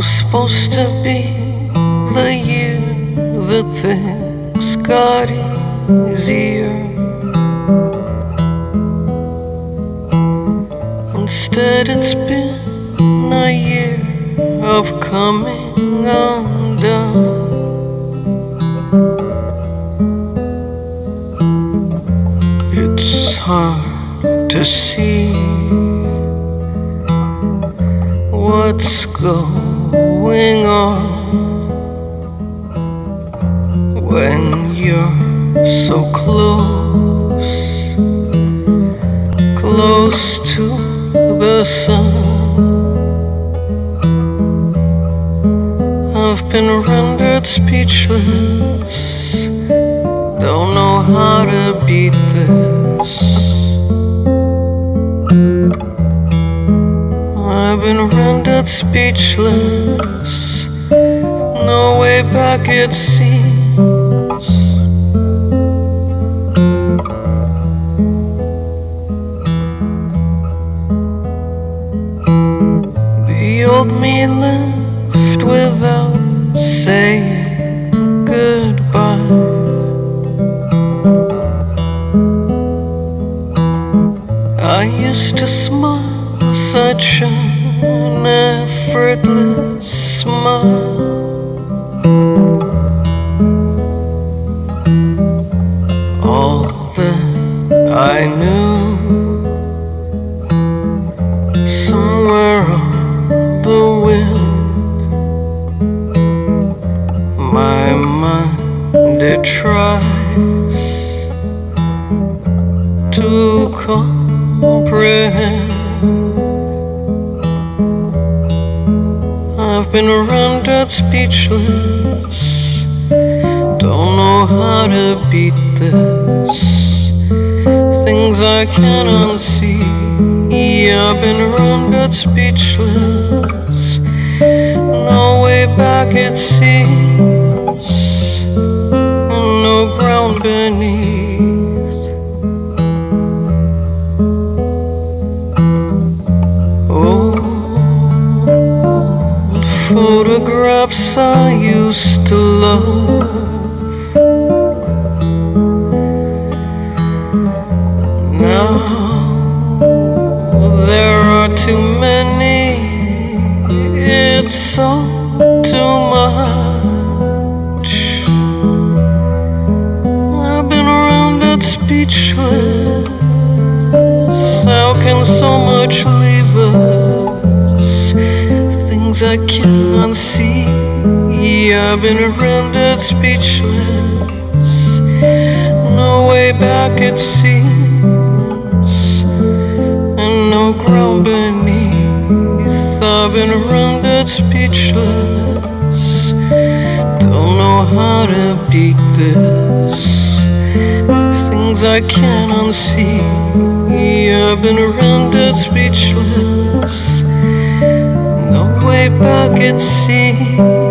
supposed to be the year that things got easier. Instead, it's been a year of coming undone. It's hard to see what's going on when you're so close, close to the sun. I've been rendered speechless, don't know how to beat this. Rendered speechless. No way back, it seems. The old me left without saying goodbye. I used to smile such an effortless smile. All that I knew, somewhere on the wind, my mind it tries been rendered speechless. Don't know how to beat this. Things I can't unsee. I've been rendered speechless. No way back, it seems. No ground beneath. Photographs I used to love. Now there are too many. It's all too much. I've been rounded speechless. How can so much leave? Things I can't unsee. I've been rendered speechless. No way back, it seems. And no ground beneath. I've been rendered speechless. Don't know how to beat this. Things I can't unsee. I've been rendered speechless. No way back,